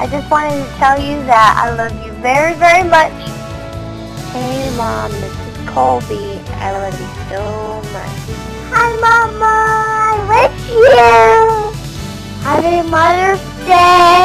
I just wanted to tell you that I love you very, very much. Hey Mom, this is Colby. I love you so much. Hi, Mama. I miss you. Happy Mother's Day.